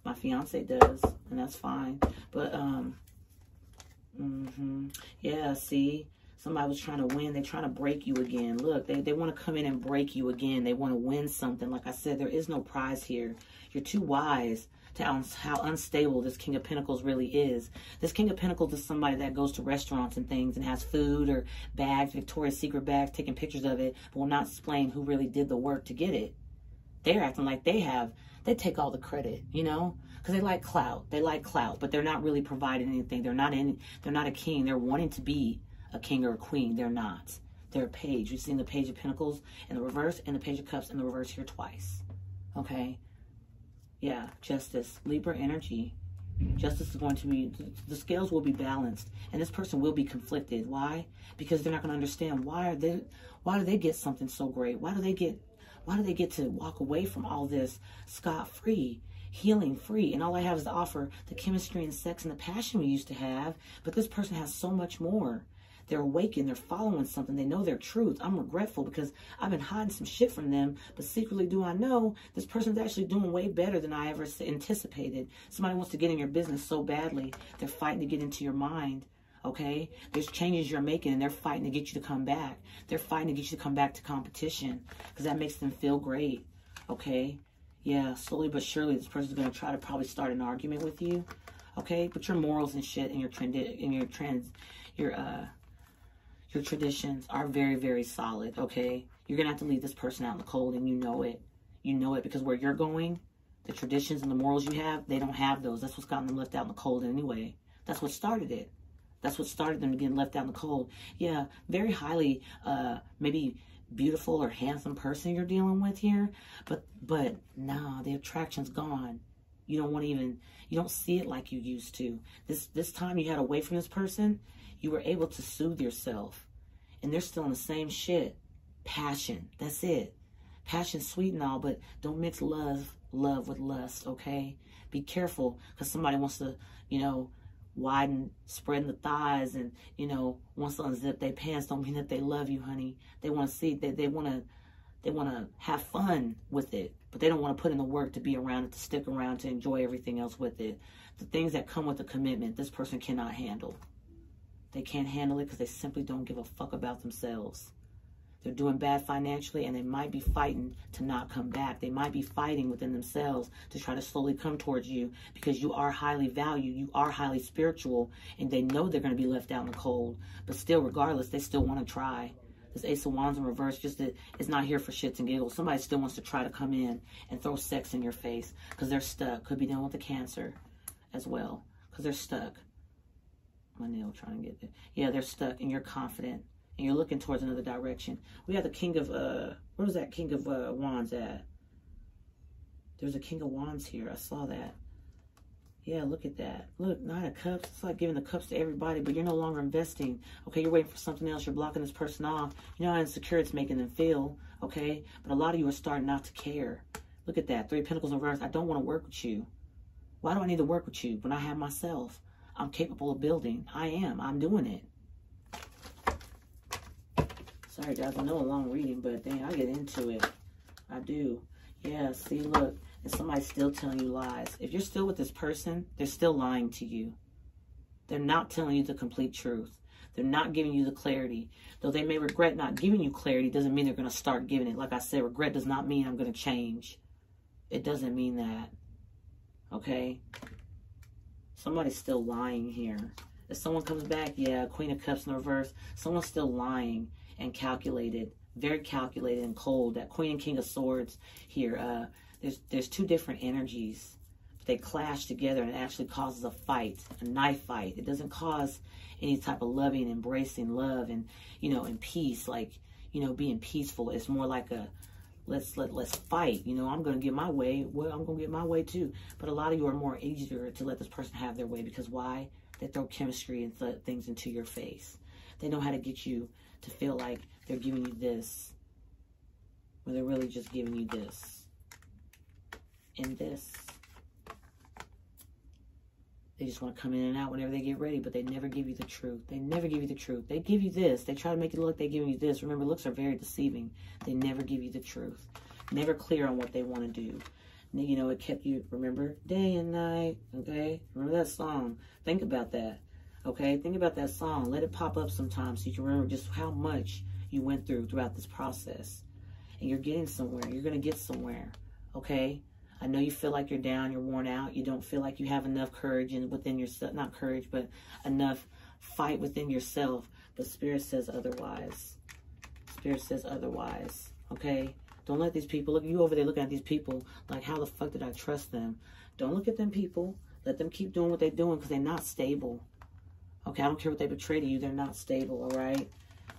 [SPEAKER 2] my fiance does, and that's fine. But um, mm-hmm. yeah. See, somebody was trying to win. They're trying to break you again. Look, they they want to come in and break you again. They want to win something. Like I said, there is no prize here. You're too wise to how unstable this King of Pentacles really is. This King of Pentacles is somebody that goes to restaurants and things and has food or bags, Victoria's Secret bags, taking pictures of it, but will not explain who really did the work to get it. They're acting like they have, they take all the credit, you know? Because they like clout. They like clout, but they're not really providing anything. They're not in, they're not a king. They're wanting to be a king or a queen. They're not. They're a page. You've seen the page of pentacles in the reverse and the page of cups in the reverse here twice. Okay? Yeah, justice, Libra energy. Justice is going to be, the scales will be balanced. And this person will be conflicted. Why? Because they're not going to understand why are they, why do they get something so great? Why do they get, why do they get to walk away from all this scot-free? healing free and all I have is to offer the chemistry and sex and the passion we used to have but this person has so much more they're awakened. They're following something. They know their truth. I'm regretful because I've been hiding some shit from them. But secretly, do I know this person's actually doing way better than I ever anticipated? Somebody wants to get in your business so badly. They're fighting to get into your mind. Okay? There's changes you're making and they're fighting to get you to come back. They're fighting to get you to come back to competition because that makes them feel great. Okay? Yeah, slowly but surely, this person's going to try to probably start an argument with you. Okay? But your morals and shit and your trend, in your trends, your, uh, your traditions are very, very solid, okay? You're going to have to leave this person out in the cold, and you know it. You know it because where you're going, the traditions and the morals you have, they don't have those. That's what's gotten them left out in the cold anyway. That's what started it. That's what started them getting left out in the cold. Yeah, very highly, uh, maybe beautiful or handsome person you're dealing with here, but but nah, the attraction's gone. You don't want to even you don't see it like you used to. This this time you had away from this person, you were able to soothe yourself. And they're still in the same shit. Passion. That's it. Passion sweet and all, but don't mix love, love with lust, okay? Be careful because somebody wants to, you know, widen, spreading the thighs and, you know, wants to unzip their pants don't mean that they love you, honey. They want to see, they, they want to, they want to have fun with it, but they don't want to put in the work to be around it, to stick around, to enjoy everything else with it. The things that come with the commitment, this person cannot handle. They can't handle it because they simply don't give a fuck about themselves. They're doing bad financially and they might be fighting to not come back. They might be fighting within themselves to try to slowly come towards you because you are highly valued. You are highly spiritual and they know they're going to be left out in the cold. But still, regardless, they still want to try. This Ace of Wands in reverse just it's not here for shits and giggles. Somebody still wants to try to come in and throw sex in your face because they're stuck. Could be dealing with the cancer as well because they're stuck my nail trying to get there. Yeah, they're stuck and you're confident and you're looking towards another direction. We have the King of, uh, where was that King of uh, Wands at? There's a King of Wands here. I saw that. Yeah, look at that. Look, Nine of Cups. It's like giving the cups to everybody, but you're no longer investing. Okay, you're waiting for something else. You're blocking this person off. You know how insecure it's making them feel. Okay, but a lot of you are starting not to care. Look at that. Three Pentacles in reverse. I don't want to work with you. Why do I need to work with you when I have myself? I'm capable of building. I am. I'm doing it. Sorry, guys. I know a long reading, but dang, I get into it. I do. Yeah, see, look. And somebody's still telling you lies. If you're still with this person, they're still lying to you. They're not telling you the complete truth. They're not giving you the clarity. Though they may regret not giving you clarity, doesn't mean they're going to start giving it. Like I said, regret does not mean I'm going to change. It doesn't mean that. Okay? Somebody's still lying here. If someone comes back, yeah, Queen of Cups in reverse. Someone's still lying and calculated, very calculated and cold. That Queen and King of Swords here. Uh, there's there's two different energies. They clash together and it actually causes a fight, a knife fight. It doesn't cause any type of loving, embracing love and, you know, and peace, like, you know, being peaceful. It's more like a let's let let's fight. You know, I'm gonna get my way. Well, I'm gonna get my way too. But a lot of you are more eager to let this person have their way because why? They throw chemistry and th things into your face. They know how to get you to feel like they're giving you this, when they're really just giving you this and this. They just want to come in and out whenever they get ready, but they never give you the truth. They never give you the truth. They give you this. They try to make it look they're giving you this. Remember, looks are very deceiving. They never give you the truth. Never clear on what they want to do. You know, it kept you, remember, day and night, okay? Remember that song. Think about that, okay? Think about that song. Let it pop up sometimes so you can remember just how much you went through throughout this process. And you're getting somewhere. You're going to get somewhere, okay? I know you feel like you're down, you're worn out, you don't feel like you have enough courage and within yourself, not courage, but enough fight within yourself. But Spirit says otherwise. Spirit says otherwise. Okay? Don't let these people look you over there looking at these people like how the fuck did I trust them? Don't look at them people. Let them keep doing what they're doing because they're not stable. Okay, I don't care what they betray to you, they're not stable, all right?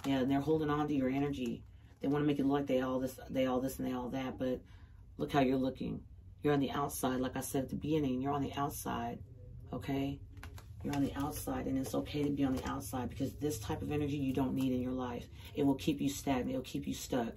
[SPEAKER 2] Yeah, and they're holding on to your energy. They want to make it look like they all this, they all this, and they all that, but look how you're looking. You're on the outside, like I said at the beginning. You're on the outside, okay? You're on the outside, and it's okay to be on the outside because this type of energy you don't need in your life. It will keep you stagnant. It will keep you stuck.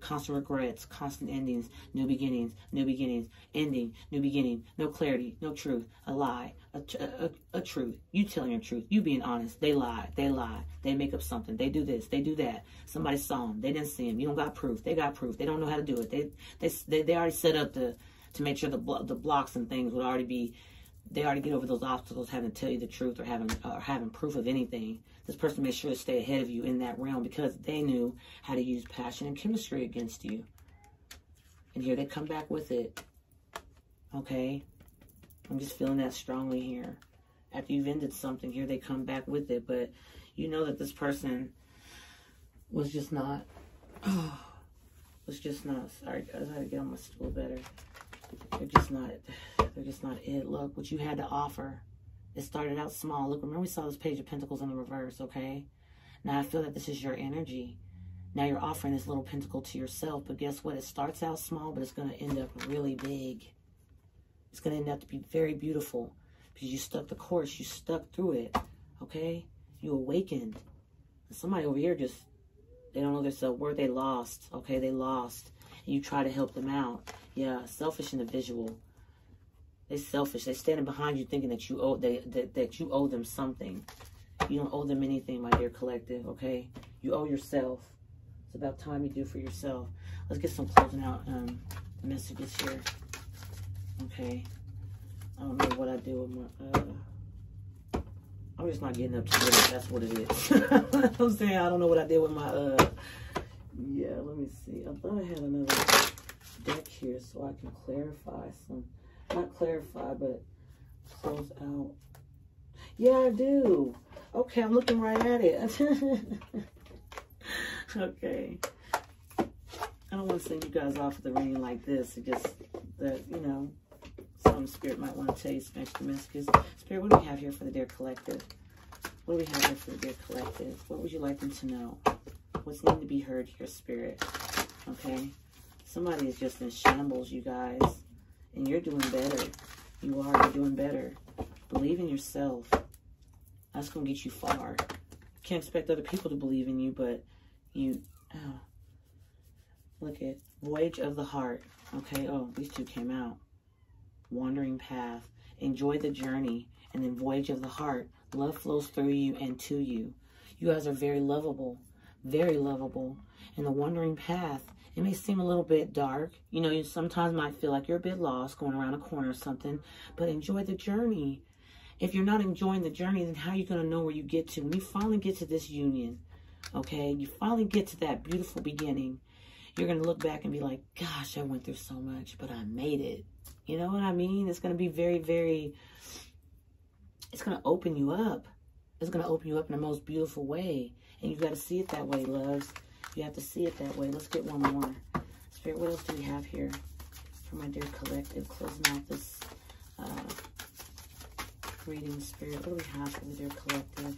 [SPEAKER 2] Constant regrets, constant endings, new beginnings, new beginnings, ending, new beginning, no clarity, no truth, a lie, a, a, a truth. You telling your truth, you being honest. They lie, they lie, they make up something, they do this, they do that. Somebody saw them, they didn't see them. You don't got proof, they got proof. They don't know how to do it. They they they, they already set up the to make sure the blo- the blocks and things would already be they already get over those obstacles having to tell you the truth or having or having proof of anything. This person made sure to stay ahead of you in that realm because they knew how to use passion and chemistry against you. And here they come back with it. Okay? I'm just feeling that strongly here. After you've ended something, here they come back with it. But you know that this person was just not, oh, *sighs* was just not, sorry guys, I gotta get on my stool better. They're just not, they're just not it. Look, what you had to offer. It started out small. Look, remember we saw this page of pentacles in the reverse, okay? Now I feel that this is your energy. Now you're offering this little pentacle to yourself, but guess what? It starts out small, but it's going to end up really big. It's going to end up to be very beautiful because you stuck the course. You stuck through it, okay? You awakened. Somebody over here just, they don't know their self-worth. They lost, okay? They lost. You try to help them out. Yeah, selfish individual. They're selfish. They're standing behind you thinking that you owe they that, that you owe them something. You don't owe them anything, my dear collective, okay? You owe yourself. It's about time you do for yourself. Let's get some closing out um, messages here. Okay. I don't know what I do with my uh I'm just not getting up to it. That's what it is. *laughs* I'm saying I don't know what I did with my uh yeah, let me see. I thought I had another deck here so I can clarify some not clarify, but close out. Yeah, I do. Okay, I'm looking right at it. *laughs* okay. I don't want to send you guys off with a reading like this. It just, that, you know, some spirit might want to tell you some messages. Spirit, what do we have here for the Dear Collective? What do we have here for the Dear Collective? What would you like them to know? What's needing to be heard here, Spirit? Okay. Somebody is just in shambles, you guys. And you're doing better. You are. You're doing better. Believe in yourself. That's going to get you far. Can't expect other people to believe in you, but you... Oh, look at Voyage of the Heart. Okay, oh, these two came out. Wandering Path. Enjoy the journey. And then Voyage of the Heart. Love flows through you and to you. You guys are very lovable. Very lovable. And the Wandering Path it may seem a little bit dark. You know, you sometimes might feel like you're a bit lost going around a corner or something, but enjoy the journey. If you're not enjoying the journey, then how are you going to know where you get to? When you finally get to this union, okay, you finally get to that beautiful beginning, you're going to look back and be like, gosh, I went through so much, but I made it. You know what I mean? It's going to be very, very, it's going to open you up. It's going to open you up in the most beautiful way. And you got to see it that way, loves. You have to see it that way. Let's get one more. Spirit, what else do we have here for my dear collective? Closing out this uh, reading, Spirit. What do we have for the dear collective?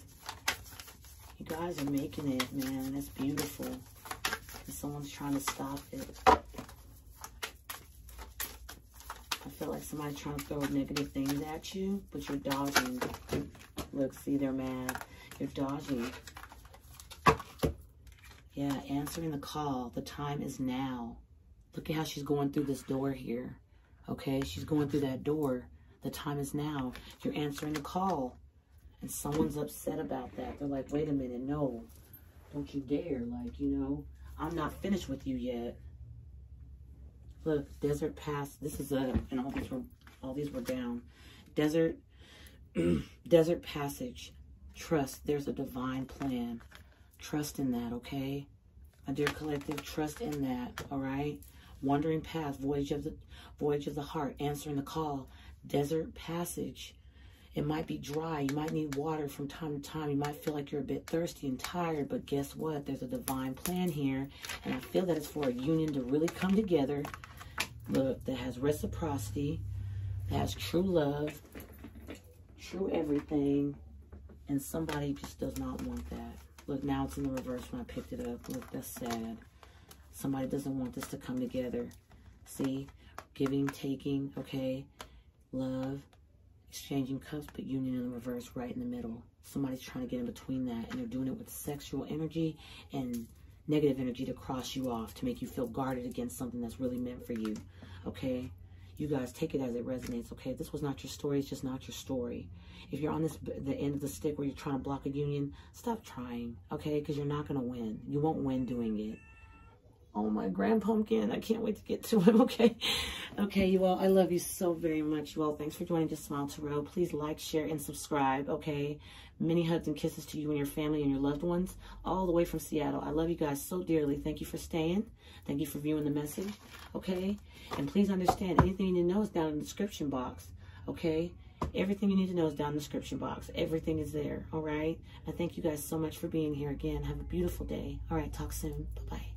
[SPEAKER 2] You guys are making it, man. That's beautiful. And someone's trying to stop it. I feel like somebody's trying to throw negative things at you, but you're dodging. Look, see, they're mad. You're dodging. Yeah, answering the call. The time is now. Look at how she's going through this door here. Okay, she's going through that door. The time is now. You're answering the call. And someone's upset about that. They're like, wait a minute, no. Don't you dare. Like, you know, I'm not finished with you yet. Look, desert pass. This is a, and all these were, all these were down. Desert, *clears throat* desert passage. Trust. There's a divine plan. Trust in that, okay? My dear collective, trust in that, all right? Wandering path, voyage of the voyage of the heart, answering the call, desert passage. It might be dry. You might need water from time to time. You might feel like you're a bit thirsty and tired, but guess what? There's a divine plan here, and I feel that it's for a union to really come together. Look, that has reciprocity, that has true love, true everything, and somebody just does not want that. Look, now it's in the reverse when I picked it up. Look, that's sad. Somebody doesn't want this to come together. See? Giving, taking, okay? Love, exchanging cups, but union in the reverse right in the middle. Somebody's trying to get in between that, and they're doing it with sexual energy and negative energy to cross you off, to make you feel guarded against something that's really meant for you, okay? You guys take it as it resonates, okay? If this was not your story, it's just not your story. If you're on this the end of the stick where you're trying to block a union, stop trying, okay? Because you're not going to win. You won't win doing it. Oh, my grand pumpkin. I can't wait to get to him, *laughs* okay? Okay, you all, I love you so very much. You all, thanks for joining Just Smile Tarot. Please like, share, and subscribe, okay? Many hugs and kisses to you and your family and your loved ones, all the way from Seattle. I love you guys so dearly. Thank you for staying. Thank you for viewing the message, okay? And please understand, anything you need to know is down in the description box, okay? Everything you need to know is down in the description box. Everything is there, all right? I thank you guys so much for being here again. Have a beautiful day. All right, talk soon. Bye-bye.